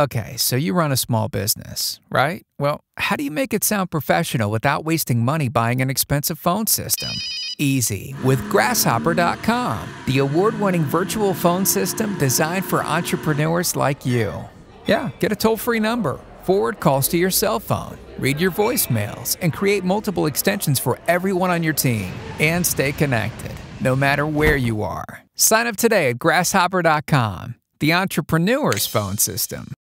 Okay, so you run a small business, right? Well, how do you make it sound professional without wasting money buying an expensive phone system? Easy with Grasshopper.com, the award winning virtual phone system designed for entrepreneurs like you. Yeah, get a toll free number, forward calls to your cell phone, read your voicemails, and create multiple extensions for everyone on your team. And stay connected, no matter where you are. Sign up today at Grasshopper.com, the entrepreneur's phone system.